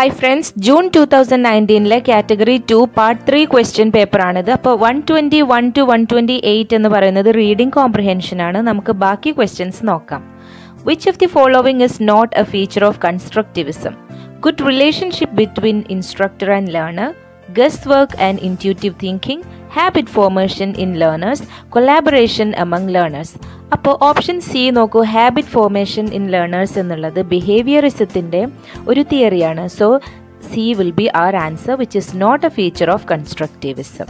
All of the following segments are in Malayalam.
Hi friends June two thousand നയന്റീനിലെ category two part three question പേപ്പറാണിത് അപ്പോൾ one twenty one two one twenty eight എന്ന് പറയുന്നത് റീഡിംഗ് കോംപ്രിഹെൻഷൻ ആണ്. നമുക്ക് ബാക്കി ക്വസ്റ്റ്യൻസ് നോക്കാം. Which of the following is not a feature of constructivism good relationship between instructor and learner guess work and intuitive thinking habit formation in learners collaboration among learners അപ്പോൾ ഓപ്ഷൻ സി നോക്കൂ ഹാബിറ്റ് ഫോർമേഷൻ ഇൻ ലേണേഴ്സ് എന്നുള്ളത് ബിഹേവിയറിസത്തിന്റെ ഒരു തിയറിയാണ് so C will be our answer which is not a feature of constructivism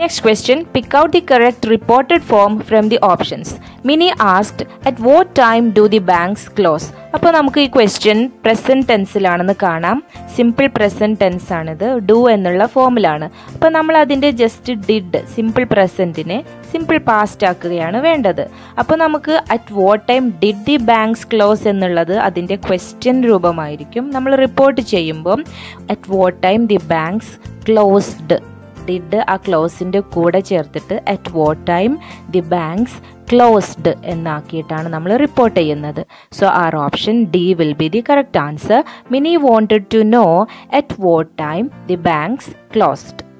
Next question. Pick out the correct reported form from the options. Mini asked at what time do the banks close അപ്പോൾ നമുക്ക് ഈ ക്വസ്റ്റ്യൻ പ്രസന്റ് ടെൻസിലാണെന്ന് കാണാം. സിമ്പിൾ പ്രസന്റ് ടെൻസ് ആണിത്. ഡു എന്നുള്ള ഫോമിലാണ് അപ്പോൾ നമ്മൾ അതിന്റെ ജസ്റ്റ് ഡിഡ് സിമ്പിൾ പ്രസന്റിനെ സിമ്പിൾ പാസ്റ്റ് ആക്കുകയാണ് വേണ്ടത്. അപ്പോൾ നമുക്ക് at what time did the banks close എന്നുള്ളത് അതിന്റെ ക്വസ്റ്റ്യൻ രൂപമായിരിക്കും. നമ്മൾ റിപ്പോർട്ട് ചെയ്യുമ്പം at what time the banks closed did ആ ക്ലോസിന്റെ കൂടെ ചേർത്തിട്ട് at what time the banks closed എന്നാക്കിയിട്ടാണ് നമ്മൾ റിപ്പോർട്ട് ചെയ്യുന്നത്. So our option D will be the correct answer Mini wanted to know at what time the banks closed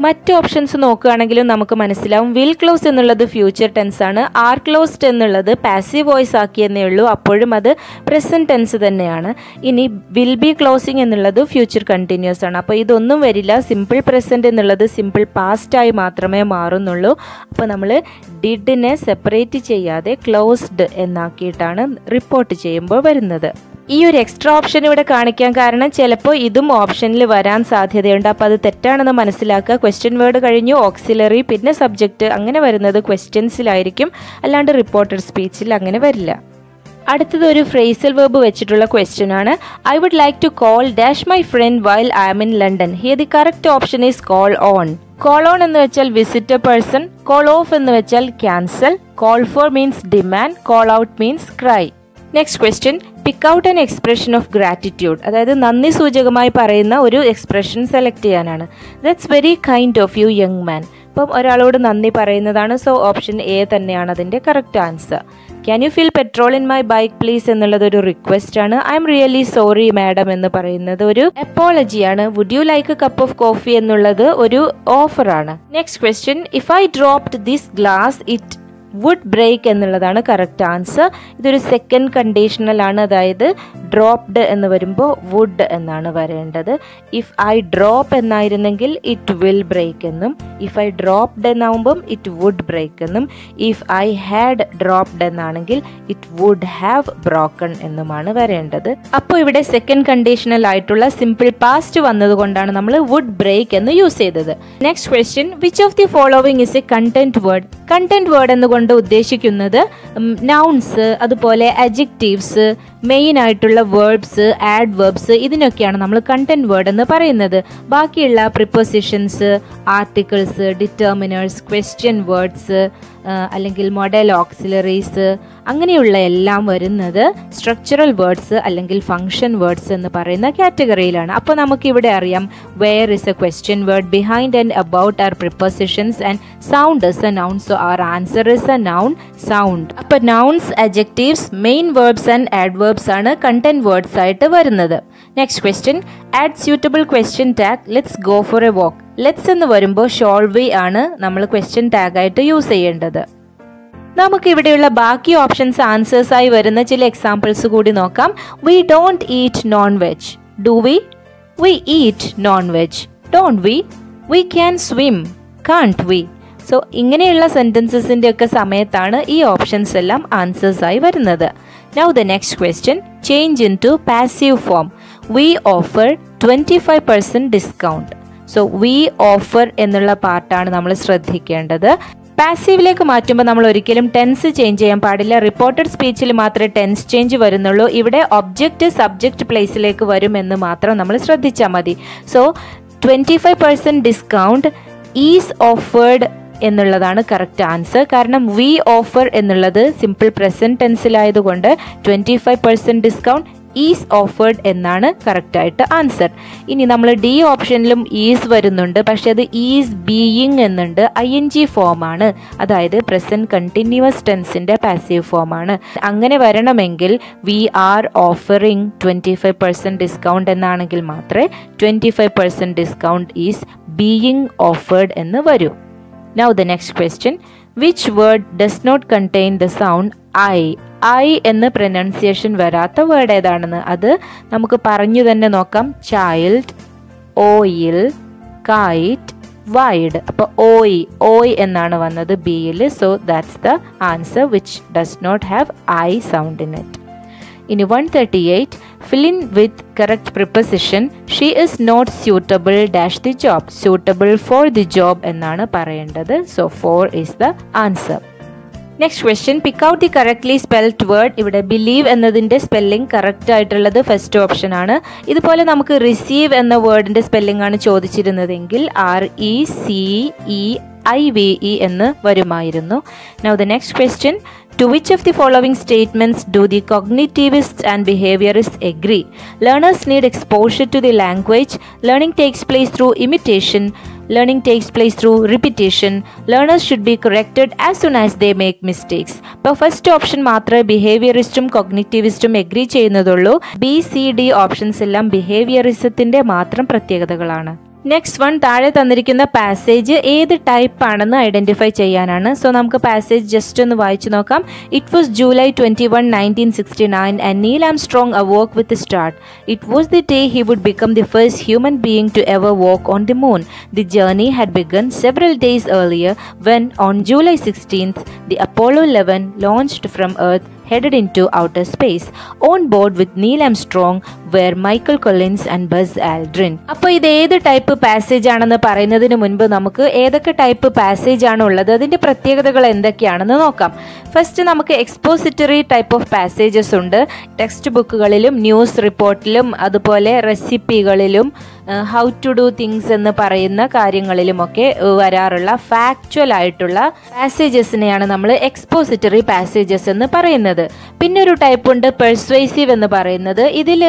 മറ്റ് ഓപ്ഷൻസ് നോക്കുകയാണെങ്കിലും നമുക്ക് മനസ്സിലാവും. വിൽ ക്ലോസ് എന്നുള്ളത് ഫ്യൂച്ചർ ടെൻസ് ആണ്. ആർ ക്ലോസ്ഡ് എന്നുള്ളത് പാസീവ് വോയിസ് ആക്കിയെന്നേ ഉള്ളൂ. അപ്പോഴും അത് പ്രസന്റ് ടെൻസ് തന്നെയാണ്. ഇനി വിൽ ബി ക്ലോസിങ് എന്നുള്ളത് ഫ്യൂച്ചർ കണ്ടിന്യൂസ് ആണ്. അപ്പോൾ ഇതൊന്നും വരില്ല. സിമ്പിൾ പ്രസന്റ് എന്നുള്ളത് സിമ്പിൾ പാസ്റ്റായി മാത്രമേ മാറുന്നുള്ളൂ. അപ്പോൾ നമ്മൾ ഡിഡിനെ സെപ്പറേറ്റ് ചെയ്യാതെ ക്ലോസ്ഡ് എന്നാക്കിയിട്ടാണ് റിപ്പോർട്ട് ചെയ്യുമ്പോൾ വരുന്നത്. ഈ ഒരു എക്സ്ട്രാ ഓപ്ഷൻ ഇവിടെ കാണിക്കാൻ കാരണം ചിലപ്പോൾ ഇതും ഓപ്ഷനിൽ വരാൻ സാധ്യതയുണ്ട്. അപ്പോൾ അത് തെറ്റാണെന്ന് മനസ്സിലാക്കുക. ക്വസ്റ്റ്യൻ വേർഡ് കഴിഞ്ഞു ഓക്സിലറി പിന്നെ സബ്ജക്റ്റ് അങ്ങനെ വരുന്നത് ക്വസ്റ്റ്യൻസിലായിരിക്കും അല്ലാണ്ട് റിപ്പോർട്ടഡ് സ്പീച്ചിൽ അങ്ങനെ വരില്ല. അടുത്തത് ഒരു ഫ്രേസൽ വേർബ് വെച്ചിട്ടുള്ള ക്വസ്റ്റ്യൻ ആണ്. I would like to call dash my friend while I'm in London here the correct option is call on call on എന്ന് വെച്ചാൽ visit a person call off എന്ന് വെച്ചാൽ cancel call for means demand call out means cry next question pick out an expression of gratitude അതായത് നന്ദി സൂചകമായി പറയുന്ന ഒരു എക്സ്പ്രഷൻ സെലക്ട് ചെയ്യാനാണ്. That's very kind of you young man അപ്പം ഒരാളോട് നന്ദി പറയുന്നതാണ് സോ ഓപ്ഷൻ എ തന്നെയാണ് അതിന്റെ correct answer can you fill petrol in my bike please എന്നുള്ളത് ഒരു റിക്വസ്റ്റ് ആണ്. I M really sorry madam എന്ന് പറയുന്നത് ഒരു അപ്പോളജിയാണ് would you like a cup of coffee എന്നുള്ളത് ഒരു ഓഫറാണ് next question if I dropped this glass it would break എന്നുള്ളതാണ് കറക്റ്റ് ആൻസർ ഇതൊരു സെക്കൻഡ് കണ്ടീഷണൽ ആണ്. അതായത് ഡ്രോപ്ഡ് എന്ന് വരുമ്പോൾ വുഡ് എന്നാണ് വരേണ്ടത്. ഇഫ് ഐ ഡ്രോപ്പ് എന്നായിരുന്നെങ്കിൽ ഇറ്റ് വിൽ ബ്രേക്ക് എന്നും. ഇഫ് ഐ ഡ്രോപ്ഡ് എന്നാവുമ്പം ഇറ്റ് വുഡ് ബ്രേക്ക് എന്നും. ഇഫ് ഐ ഹാഡ് ഡ്രോപ്ഡ് എന്നാണെങ്കിൽ ഇറ്റ് വുഡ് ഹാവ് ബ്രോക്കൺ എന്നുമാണ് വരേണ്ടത്. അപ്പോൾ ഇവിടെ സെക്കൻഡ് കണ്ടീഷണൽ ആയിട്ടുള്ള സിമ്പിൾ പാസ്റ്റ് വന്നതുകൊണ്ടാണ് നമ്മൾ വുഡ് ബ്രേക്ക് എന്ന് യൂസ് ചെയ്തത്. Next question which of the following is a content word content word എന്നുകൊണ്ട് ഉദ്ദേശിക്കുന്നത് നൗൺസ് അതുപോലെ അജക്റ്റീവ്സ് മെയിൻ ആയിട്ടുള്ള വേർഡ്സ് ആഡ് വേർബ്സ് ഇതിനൊക്കെയാണ് നമ്മൾ കണ്ടന്റ് വേർഡ് എന്ന് പറയുന്നത്. ബാക്കിയുള്ള prepositions articles determiners question words അല്ലെങ്കിൽ മോഡൽ ഓക്സിലറീസ് അങ്ങനെയുള്ള എല്ലാം വരുന്നത് സ്ട്രക്ചറൽ വേർഡ്സ് അല്ലെങ്കിൽ ഫങ്ഷൻ വേർഡ്സ് എന്ന് പറയുന്ന കാറ്റഗറിയിലാണ് അപ്പോൾ നമുക്കിവിടെ അറിയാം where is a question word behind and about are prepositions and sound is a noun so our answer is a noun sound അപ്പോൾ nouns adjectives main verbs and adverbs ആണ് കണ്ടന്റ് വേർഡ്സ് ആയിട്ട് വരുന്നത്. Next question add suitable question tag let's go for a walk let's എന്ന് വരുമ്പോൾ ഷോൾ വി ആണ് നമ്മൾ ക്വസ്റ്റ്യൻ ടാഗായിട്ട് യൂസ് ചെയ്യേണ്ടത്. നമുക്ക് ഇവിടെയുള്ള ബാക്കി ഓപ്ഷൻസ് ആൻസേഴ്സ് ആയി വരുന്ന ചില എക്സാമ്പിൾസ് കൂടി നോക്കാം. We don't eat non veg do we we eat non veg don't we we can swim can't we so ഇങ്ങനെയുള്ള സെന്റൻസസിന്റെ ഒക്കെ സമയത്താണ് ഈ ഓപ്ഷൻസ് എല്ലാം ആൻസേഴ്സ് ആയി വരുന്നത്. Question change into passive form we offer twenty five percent discount so we offer എന്നുള്ള പാർട്ടാണ് നമ്മൾ ശ്രദ്ധിക്കേണ്ടത്. പാസീവിലേക്ക് മാറ്റുമ്പോൾ നമ്മൾ ഒരിക്കലും ടെൻസ് ചേഞ്ച് ചെയ്യാൻ പാടില്ല. റിപ്പോർട്ടഡ് സ്പീച്ചിൽ മാത്രമേ ടെൻസ് ചേഞ്ച് വരുന്നുള്ളൂ. ഇവിടെ ഒബ്ജക്റ്റ് സബ്ജക്റ്റ് പ്ലേസിലേക്ക് വരുമെന്ന് മാത്രം നമ്മൾ ശ്രദ്ധിച്ചാൽ മതി. So twenty five percent discount is offered എന്നുള്ളതാണ് കറക്റ്റ് ആൻസർ കാരണം വി ഓഫർ എന്നുള്ളത് simple present ടെൻസിലായതുകൊണ്ട് twenty five percent discount is offered എന്നാണ് കറക്റ്റായിട്ട് ആൻസർ ഇനി നമ്മൾ ഡി ഓപ്ഷനിലും ഈസ് വരുന്നുണ്ട്. പക്ഷേ അത് ഈസ് ബീയിങ് എന്നുണ്ട്. ഐ എൻ ജി ഫോമാണ് അതായത് പ്രസന്റ് കണ്ടിന്യൂസ് ടെൻസിന്റെ പാസീവ് ഫോമാണ് അങ്ങനെ വരണമെങ്കിൽ we are offering twenty five percent discount എന്നാണെങ്കിൽ മാത്രമേ twenty five percent discount is being offered എന്ന് വരൂ. Now the next question which word does not contain the sound I I എന്ന് പ്രൊനൗൺസിയേഷൻ വരാത്ത വേർഡ് ഏതാണെന്ന് അത് നമുക്ക് പറഞ്ഞു തന്നെ നോക്കാം. ചൈൽഡ് ഓയിൽ കൈറ്റ് വൈഡ് അപ്പോൾ ഓയ് ഓയ് എന്നാണ് വന്നത് ബിയിൽ so that's the answer which does not have I sound in it ഇനി one thirty eight fill in with correct preposition. She is not suitable dash the job. Suitable for the job എന്നാണ് പറയേണ്ടത്. So four is the answer next question pick out the correctly spelled word ഇവിടെ ബിലീവ് എന്നതിന്റെ സ്പെല്ലിംഗ് കറക്റ്റ് ആയിട്ടുള്ളത് ഫസ്റ്റ് ഓപ്ഷൻ ആണ്. ഇതുപോലെ നമുക്ക് റിസീവ് എന്ന വേർഡിന്റെ സ്പെല്ലിംഗ് ആണ് ചോദിച്ചിരുന്നതെങ്കിൽ R E C E I V E എന്ന് വരുമായിരുന്നു. Now the next question to which of the following statements do the cognitivist and behaviourist agree learners need exposure to the language learning takes place through imitation learning takes place through repetition learners should be corrected as soon as they make mistakes ഇപ്പോൾ ഫസ്റ്റ് ഓപ്ഷൻ മാത്രമേ ബിഹേവിയറിസ്റ്റും കോഗ്നിറ്റീവിസ്റ്റും എഗ്രി ചെയ്യുന്നതുള്ളൂ. ബി സി ഡി ഓപ്ഷൻസ് എല്ലാം ബിഹേവിയറിസത്തിന്റെ മാത്രം പ്രത്യേകതകളാണ്. നെക്സ്റ്റ് വൺ താഴെ തന്നിരിക്കുന്ന പാസേജ് ഏത് ടൈപ്പ് ആണെന്ന് ഐഡന്റിഫൈ ചെയ്യാനാണ്. സോ നമുക്ക് പാസേജ് ജസ്റ്റ് ഒന്ന് വായിച്ചു നോക്കാം. It was July twenty one nineteen sixty nine and Neil Armstrong a walk with start it was the day he would become the first human being to ever walk on the moon the journey had begun several days earlier when on July sixteenth the Apollo eleven launched from Earth headed into outer space. On board with Neil Armstrong were Michael Collins and Buzz Aldrin. അപ്പോൾ ഇത് ഏത് ടൈപ്പ് പാസേജ് ആണെന്ന് പറയുന്നതിന് മുൻപ് നമുക്ക് ഏതൊക്കെ ടൈപ്പ് പാസേജ് ആണ് ഉള്ളത് അതിന്റെ പ്രത്യേകതകൾ എന്തൊക്കെയാണെന്ന് നോക്കാം ഫസ്റ്റ് നമുക്ക് എക്സ്പോസിറ്ററി ടൈപ്പ് ഓഫ് പാസേജസ് ഉണ്ട് ടെക്സ്റ്റ് ബുക്കുകളിലും ന്യൂസ് റിപ്പോർട്ടിലും അതുപോലെ റെസിപ്പികളിലും ഹൗ ടു ഡു തിങ്സ് എന്ന് പറയുന്ന കാര്യങ്ങളിലുമൊക്കെ വരാറുള്ള ഫാക്ച്വൽ ആയിട്ടുള്ള പാസേജസിനെയാണ് നമ്മൾ എക്സ്പോസിറ്ററി പാസേജസ് എന്ന് പറയുന്നത്. പിന്നെ ഒരു ടൈപ്പ് ഉണ്ട് പെർസ്വേസീവ് എന്ന് പറയുന്നത്. ഇതിൽ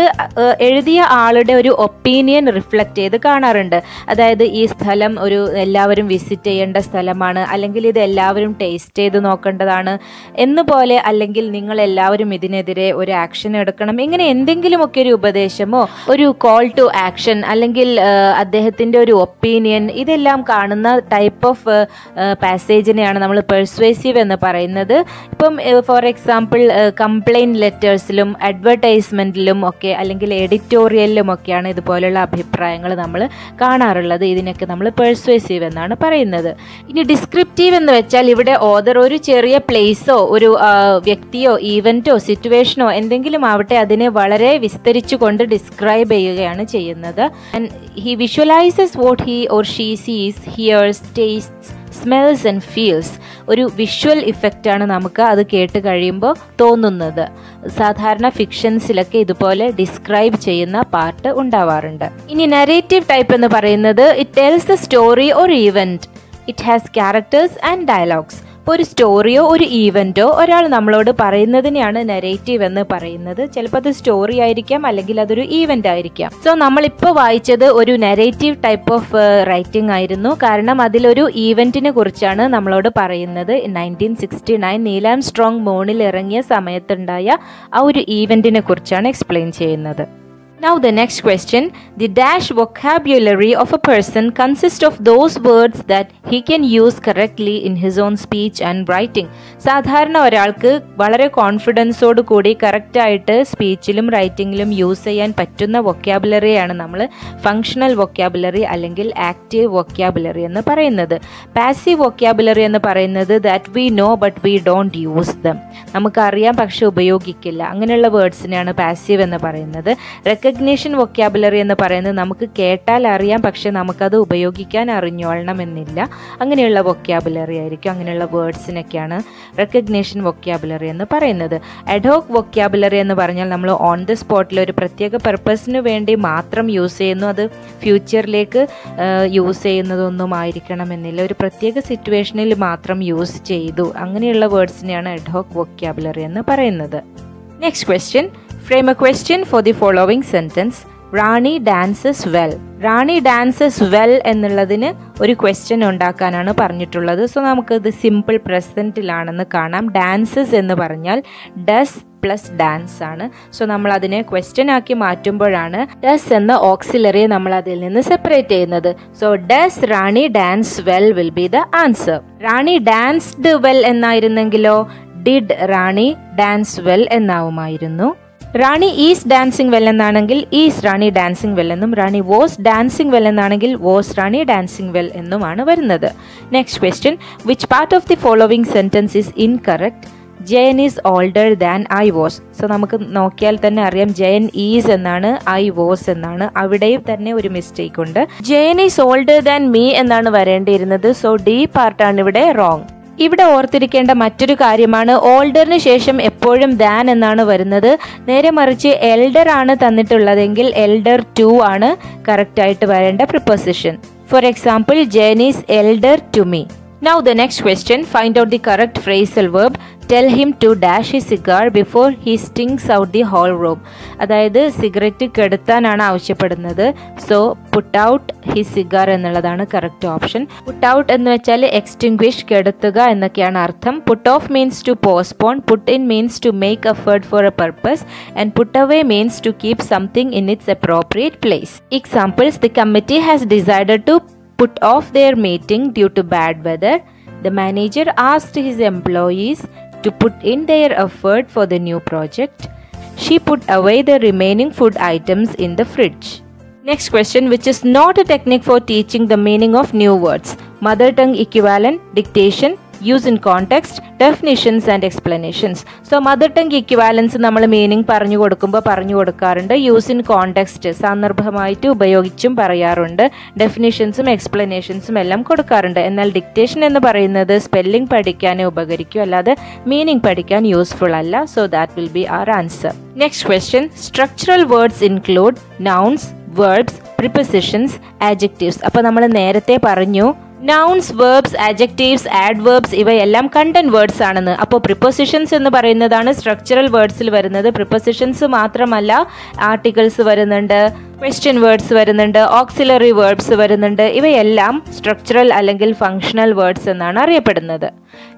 എഴുതിയ ആളുടെ ഒരു ഒപ്പീനിയൻ റിഫ്ലക്റ്റ് ചെയ്ത് കാണാറുണ്ട്. അതായത് ഈ സ്ഥലം ഒരു എല്ലാവരും വിസിറ്റ് ചെയ്യേണ്ട സ്ഥലമാണ് അല്ലെങ്കിൽ ഇത് എല്ലാവരും ടേസ്റ്റ് ചെയ്ത് നോക്കേണ്ടതാണ് എന്നുപോലെ അല്ലെങ്കിൽ നിങ്ങൾ എല്ലാവരും ഇതിനെതിരെ ഒരു ആക്ഷൻ എടുക്കണം. ഇങ്ങനെ എന്തെങ്കിലുമൊക്കെ ഒരു ഉപദേശമോ ഒരു കോൾ ടു ആക്ഷൻ അല്ലെങ്കിൽ അദ്ദേഹത്തിന്റെ ഒരു ഒപ്പീനിയൻ ഇതെല്ലാം കാണുന്ന ടൈപ്പ് ഓഫ് പാസേജിനെയാണ് നമ്മൾ പെർസ്വേസീവ് എന്ന് പറയുന്നത്. ഇപ്പം ഫോർ എക്സാമ്പിൾ കംപ്ലൈന്റ് ലെറ്റേഴ്സിലും അഡ്വർടൈസ്മെന്റിലും ഒക്കെ അല്ലെങ്കിൽ എഡിറ്റോറിയലിലും ഒക്കെയാണ് ഇതുപോലുള്ള അഭിപ്രായങ്ങൾ നമ്മൾ കാണാറുള്ളത്. ഇതിനൊക്കെ നമ്മൾ പെർസ്വേസീവ് എന്നാണ് പറയുന്നത്. ഇനി ഡിസ്ക്രിപ്റ്റീവ് എന്ന് വെച്ചാൽ ഇവിടെ ഓദർ ഒരു ചെറിയ പ്ലേസോ ഒരു വ്യക്തിയോ ഈവന്റോ സിറ്റുവേഷനോ എന്തെങ്കിലും ആവട്ടെ അതിനെ വളരെ വിസ്തരിച്ചുകൊണ്ട് ഡിസ്ക്രൈബ് ചെയ്യുകയാണ് ചെയ്യുന്നത്. And he visualises what he or she sees hears taste smells and feels ഒരു വിഷ്വൽ ഇഫക്റ്റാണ് നമുക്ക് അത് കേട്ട് കഴിയുമ്പോൾ തോന്നുന്നത്. സാധാരണ ഫിക്ഷൻസിലൊക്കെ ഇതുപോലെ ഡിസ്ക്രൈബ് ചെയ്യുന്ന പാർട്ട് ഉണ്ടാവാറുണ്ട്. ഇനി നരേറ്റീവ് ടൈപ്പ് എന്ന് പറയുന്നത് it tells the story or event it has characters and dialogues ഇപ്പോൾ ഒരു സ്റ്റോറിയോ ഒരു ഈവന്റോ ഒരാൾ നമ്മളോട് പറയുന്നതിനെയാണ് നെറേറ്റീവ് എന്ന് പറയുന്നത്. ചിലപ്പോൾ അത് സ്റ്റോറി ആയിരിക്കാം അല്ലെങ്കിൽ അതൊരു ഈവന്റ് ആയിരിക്കാം. സോ നമ്മളിപ്പോൾ വായിച്ചത് ഒരു നെറേറ്റീവ് ടൈപ്പ് ഓഫ് റൈറ്റിംഗ് ആയിരുന്നു. കാരണം അതിലൊരു ഈവന്റിനെ കുറിച്ചാണ് നമ്മളോട് പറയുന്നത്. Nineteen sixty nine Neil Armstrong മോണിൽ ഇറങ്ങിയ സമയത്തുണ്ടായ ആ ഒരു ഈവന്റിനെ കുറിച്ചാണ് എക്സ്പ്ലെയിൻ ചെയ്യുന്നത്. Now, the next question. The dash vocabulary of a person consists of those words that he can use correctly in his own speech and writing. സാധാരണ ഒരാൾക്ക് വളരെ കോൺഫിഡൻസോട് കൂടി കറക്റ്റായിട്ട് സ്പീച്ചിലും റൈറ്റിങ്ങിലും യൂസ് ചെയ്യാൻ പറ്റുന്ന വൊക്കാബുലറിയാണ് നമ്മൾ ഫങ്ഷണൽ വൊക്കാബുലറി അല്ലെങ്കിൽ ആക്റ്റീവ് വൊക്കാബുലറി എന്ന് പറയുന്നത്. പാസീവ് വൊക്കാബുലറി എന്ന് പറയുന്നത് that we know but we don't use them നമുക്കറിയാം പക്ഷെ ഉപയോഗിക്കില്ല. അങ്ങനെയുള്ള വേർഡ്സിനെയാണ് പാസീവ് എന്ന് പറയുന്നത്. റെക്കഗ്നീഷൻ വൊക്കാബുലറി എന്ന് പറയുന്നത് നമുക്ക് കേട്ടാൽ അറിയാം പക്ഷേ നമുക്കത് ഉപയോഗിക്കാൻ അറിഞ്ഞോളണം എന്നില്ല അങ്ങനെയുള്ള വൊക്കാബുലറി ആയിരിക്കും അങ്ങനെയുള്ള വേർഡ്സിനൊക്കെയാണ് റെക്കഗ്നേഷൻ വൊക്കാബുലറി എന്ന് പറയുന്നത്. അഡോക് വൊക്കാബുലറി എന്ന് പറഞ്ഞാൽ നമ്മൾ ഓൺ ദി സ്പോട്ടിൽ ഒരു പ്രത്യേക പർപ്പസിന് വേണ്ടി മാത്രം യൂസ് ചെയ്യുന്നു. അത് ഫ്യൂച്ചറിലേക്ക് യൂസ് ചെയ്യുന്നതൊന്നും ആയിരിക്കണമെന്നില്ല. ഒരു പ്രത്യേക സിറ്റുവേഷനിൽ മാത്രം യൂസ് ചെയ്തു. അങ്ങനെയുള്ള വേർഡ്സിനെയാണ് അഡോക് വൊക്കാബുലറി എന്ന് പറയുന്നത്. Next question frame a question for the following sentence Rani dances well Rani dances well എന്നുള്ളതിന് ഒരു ക്വസ്റ്റ്യൻ ഉണ്ടാക്കാനാണ് പറഞ്ഞിട്ടുള്ളത്. സോ നമുക്ക് ഇത് സിമ്പിൾ പ്രസന്റിലാണെന്ന് കാണാം. ഡാൻസസ് എന്ന് പറഞ്ഞാൽ ഡസ് പ്ലസ് ഡാൻസ് ആണ്. സോ നമ്മൾ അതിനെ ക്വസ്റ്റ്യൻ ആക്കി മാറ്റുമ്പോഴാണ് ഡസ് എന്ന ഓക്സിലറിയെ നമ്മൾ അതിൽ നിന്ന് സെപ്പറേറ്റ് ചെയ്യുന്നത്. So does Rani dance well will be the answer Rani danced well എന്നായിരുന്നെങ്കിലോ? Did Rani dance well എന്നാവുമായിരുന്നു. റാണി ഈസ് ഡാൻസിങ് വെൽ എന്നാണെങ്കിൽ ഈസ് റാണി ഡാൻസിങ് വെൽ എന്നും റാണി വോസ് ഡാൻസിങ് വെൽ എന്നാണെങ്കിൽ വോസ് റാണി ഡാൻസിങ് വെൽ എന്നുമാണ് വരുന്നത്. Next question which part of the following sentence is incorrect Jayan is older than I was so നമുക്ക് നോക്കിയാൽ തന്നെ അറിയാം ജയൻ ഈസ് എന്നാണ് ഐ വാസ് എന്നാണ്. അവിടെയും തന്നെ ഒരു മിസ്റ്റേക്ക് ഉണ്ട്. Jayan is older than me എന്നാണ് വരേണ്ടിയിരുന്നത്. സോ ഡി പാർട്ടാണ് ഇവിടെ റോങ് ഇവിടെ ഓർത്തിരിക്കേണ്ട മറ്റൊരു കാര്യമാണ്. ഓൾഡറിന് ശേഷം എപ്പോഴും ദാൻ എന്നാണ് വരുന്നത്. നേരെ മറിച്ച് എൽഡർ ആണ് തന്നിട്ടുള്ളതെങ്കിൽ എൽഡർ ടു ആണ് കറക്റ്റായിട്ട് വരേണ്ട preposition for example Jayan's elder to me Now the next question, find out the correct phrasal verb. Tell him to dash his cigar before he stinks out the whole room. അതായത് സിഗരറ്റ് കെടുത്താനാണ് ആവശ്യപ്പെടുന്നത്. So put out he cigar എന്നുള്ളതാണ് കറക്റ്റ് ഓപ്ഷൻ പുട്ട് ഔട്ട് എന്ന് വെച്ചാൽ എക്സ്റ്റിംഗ്വിഷ് കെടുത്തുക എന്നൊക്കെയാണ് അർത്ഥം. Put off means to postpone put in means to make effort for a purpose and put away means to keep something in its appropriate place examples the committee has decided to put off their meeting due to bad weather, the manager asked his employees to put in their effort for the new project. She put away the remaining food items in the fridge. Next question, which is not a technique for teaching the meaning of new words. Mother tongue equivalent, dictation, use in context definitions and explanations so mother tongue equivalence നമ്മൾ മീനിങ് പറഞ്ഞു കൊടുക്കുമ്പോൾ പറഞ്ഞു കൊടുക്കാറുണ്ട്. യൂസ് ഇൻ കോണ്ടെക്സ്റ്റ് സന്ദർഭമായിട്ട് ഉപയോഗിച്ചും പറയാറുണ്ട്. ഡെഫിനിഷൻസും എക്സ്പ്ലനേഷൻസും എല്ലാം കൊടുക്കാറുണ്ട്. എന്നാൽ ഡിക്റ്റേഷൻ എന്ന് പറയുന്നത് സ്പെല്ലിംഗ് പഠിക്കാനേ ഉപകരിക്കും അല്ലാതെ മീനിങ് പഠിക്കാൻ യൂസ്ഫുൾ അല്ല. So that will be our answer next question structural words include nouns verbs prepositions adjectives അപ്പോൾ നമ്മൾ നേരത്തെ പറഞ്ഞു നൗൺസ് വേർബ്സ് ആജക്റ്റീവ്സ് ആഡ്വേർബ്സ് ഇവയെല്ലാം കണ്ടന്റ് വേർഡ്സ് ആണെന്ന്. അപ്പോൾ പ്രിപ്പോസിഷൻസ് എന്ന് പറയുന്നതാണ് സ്ട്രക്ചറൽ വേർഡ്സിൽ വരുന്നത്. പ്രിപ്പോസിഷൻസ് മാത്രമല്ല ആർട്ടിക്കിൾസ് വരുന്നുണ്ട്. ക്വസ്റ്റ്യൻ വേർഡ്സ് വരുന്നുണ്ട് ഓക്സിലറി വേർഡ്സ് വരുന്നുണ്ട്. ഇവയെല്ലാം സ്ട്രക്ചറൽ അല്ലെങ്കിൽ ഫങ്ഷണൽ വേർഡ്സ് എന്നാണ് അറിയപ്പെടുന്നത്.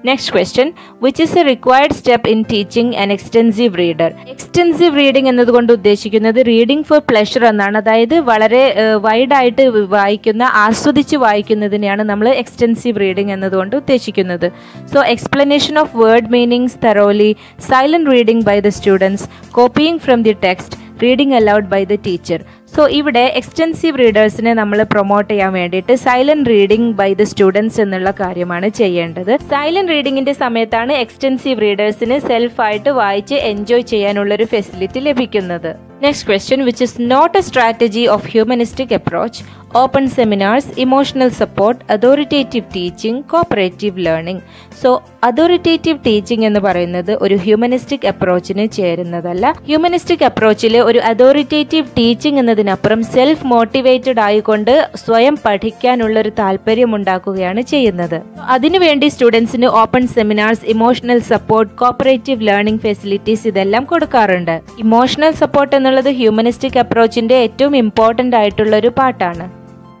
Next question which is a required step in teaching an extensive reader extensive reading എന്നതുകൊണ്ട് ഉദ്ദേശിക്കുന്നത് റീഡിംഗ് ഫോർ പ്ലഷർ എന്നാണ്. അതായത് വളരെ വൈഡായിട്ട് വായിക്കുന്ന ആസ്വദിച്ച് വായിക്കുന്നതിനെയാണ് നമ്മൾ എക്സ്റ്റെൻസീവ് റീഡിംഗ് എന്നതുകൊണ്ട് ഉദ്ദേശിക്കുന്നത്. So explanation of word meanings thoroughly silent reading by the students copying from the text reading aloud by the teacher so ഇവിടെ എക്സ്റ്റെൻസീവ് റീഡേഴ്സിനെ നമ്മൾ പ്രൊമോട്ട് ചെയ്യാൻ വേണ്ടിയിട്ട് silent reading by the students എന്നുള്ള കാര്യമാണ് ചെയ്യേണ്ടത്. സൈലന്റ് റീഡിങ്ങിന്റെ സമയത്താണ് എക്സ്റ്റെൻസീവ് റീഡേഴ്സിന് സെൽഫായിട്ട് വായിച്ച് എൻജോയ് ചെയ്യാനുള്ള ഒരു ഫെസിലിറ്റി ലഭിക്കുന്നത്. Next question which is not a strategy of humanistic approach open seminars emotional support authoritative teaching cooperative learning so authoritative teaching എന്ന് പറയുന്നത് ഒരു ഹ്യൂമനിസ്റ്റിക് അപ്രോച്ചിന് ചേരുന്നതല്ല. ഹ്യൂമനിസ്റ്റിക് അപ്രോച്ചിൽ ഒരു അതോറിറ്റേറ്റീവ് ടീച്ചിങ് എന്നതിനപ്പുറം സെൽഫ് മോട്ടിവേറ്റഡ് ആയിക്കൊണ്ട് സ്വയം പഠിക്കാനുള്ള ഒരു താല്പര്യം ഉണ്ടാക്കുകയാണ് ചെയ്യുന്നത് അതിനുവേണ്ടി സ്റ്റുഡൻസിന് open seminars emotional support cooperative learning facilities ഇതെല്ലാം കൊടുക്കാറുണ്ട്. ഇമോഷണൽ സപ്പോർട്ട് എന്നുള്ളത് ഹ്യൂമനിസ്റ്റിക് അപ്രോച്ചിന്റെ ഏറ്റവും ഇമ്പോർട്ടന്റ് ആയിട്ടുള്ള ഒരു പാട്ടാണ്.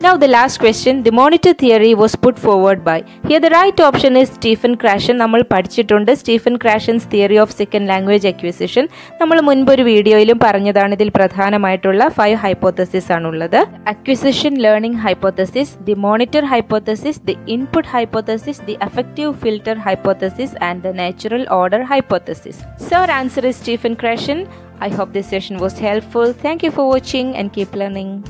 Now the last question, the monitor theory was put forward by. Here the right option is Stephen Krashen. നമ്മൾ പഠിച്ചിട്ടുണ്ട് Stephen Krashen's theory of second language acquisition നമ്മൾ മുൻപൊരു വീഡിയോയിലും പറഞ്ഞതാണ് ഇതിൽ പ്രധാനമായിട്ടുള്ള ഫൈവ് ഹൈപ്പോത്തസിസ് ആണുള്ളത് acquisition learning hypothesis the monitor hypothesis the input hypothesis the effective filter hypothesis and the natural order hypothesis sir answer is Stephen Krashen I hope this session was helpful. Thank you for watching and keep learning.